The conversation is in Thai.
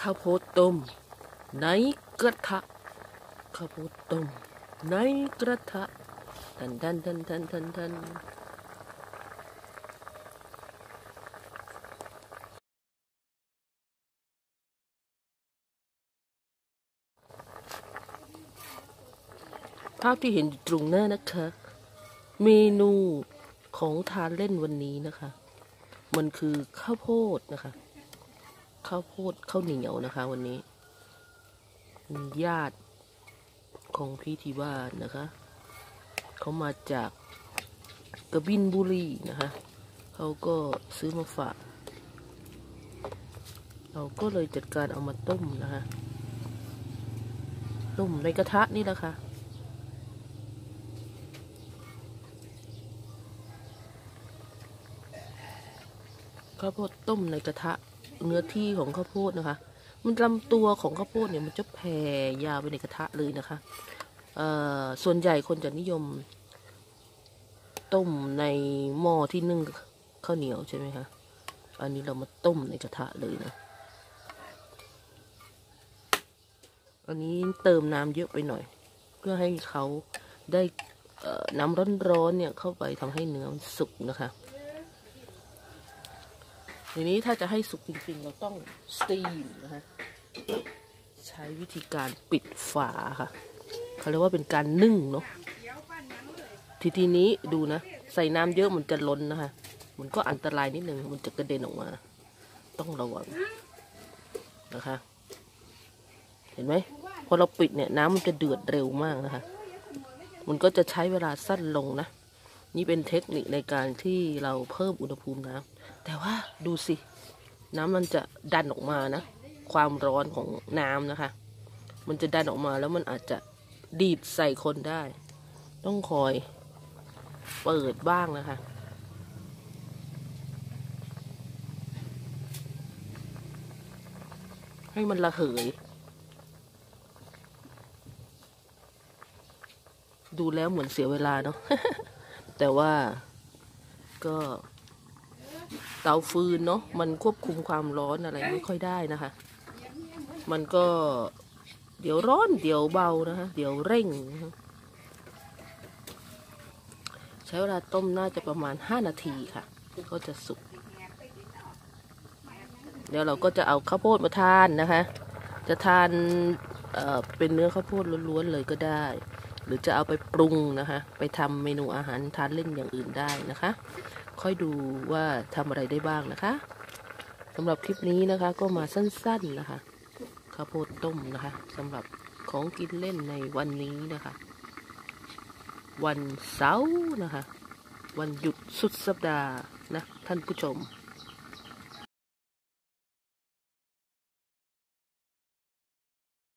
ข้าวโพดต้ม ในกระทะข้าวโพดต้ม ในกระทะทันทันทันทันทันทันภาพที่เห็นตรงหน้านะคะ เมนูของทานเล่นวันนี้นะคะ มันคือข้าวโพดนะคะ ข้าวโพดข้าวเหนียวนะคะ วันนี้ญาติของพี่ที่บ้านนะคะ เขามาจากกระบินบุรีนะคะเขาก็ซื้อมาฝาก เราก็เลยจัดการเอามาต้มนะคะต้มในกระทะนี่แหละค่ะข้าวโพดต้มในกระทะ เนื้อที่ของข้าวโพดนะคะ มันลำตัวของข้าวโพดเนี่ยมันจะแผ่ยาวไปในกระทะเลยนะคะส่วนใหญ่คนจะนิยม ต้มในหม้อที่นึ่งข้าวเหนียวใช่ไหมคะ อันนี้เรามาต้มในกระทะเลยนะ อันนี้เติมน้ำเยอะไปหน่อย เพื่อให้เขาได้น้ำร้อนๆเนี่ยเข้าไปทำให้เนื้อมันสุกนะคะ ทีนี้ถ้าจะให้สุกจริงๆ เราต้องสตีมนะฮะใช้วิธีการปิดฝาค่ะเขาเรียกว่าเป็นการนึ่งเนาะทีทีนี้ดูนะ ใส่น้ำเยอะมันจะล้นนะคะ มันก็อันตรายนิดนึงมันจะกระเด็นออกมา ต้องระวังนะคะ เห็นไหมพอเราปิดเนี่ยน้ำมันจะเดือดเร็วมากนะคะ มันก็จะใช้เวลาสั้นลงนะ นี่เป็นเทคนิคในการที่เราเพิ่มอุณหภูมิน้ำแต่ว่าดูสิ น้ำมันจะดันออกมานะ ความร้อนของน้ำนะคะ มันจะดันออกมาแล้วมันอาจจะดีดใส่คนได้ ต้องคอยเปิดบ้างนะคะให้มันระเหย ดูแล้วเหมือนเสียเวลาเนาะ แต่ว่าก็เตาฟืนเนาะมันควบคุมความร้อนอะไรไม่ค่อยได้นะคะ มันก็เดี๋ยวร้อนเดี๋ยวเบานะคะเดี๋ยวเร่งนะคะใช้เวลาต้มน่าจะประมาณ 5 นาทีค่ะ ก็จะสุก เดี๋ยวเราก็จะเอาข้าวโพดมาทานนะคะ จะทานเเป็นเนื้อข้าวโพดล้วนๆเลยก็ได้ หรือจะเอาไปปรุงนะคะ ไปทำเมนูอาหารทานเล่นอย่างอื่นได้นะคะ ค่อยดูว่าทำอะไรได้บ้างนะคะสำหรับคลิปนี้นะคะก็มาสั้นๆนะคะข้าวโพดต้มนะคะสำหรับของกินเล่นในวันนี้นะคะ วันเสาร์นะคะ วันหยุดสุดสัปดาห์นะท่านผู้ชม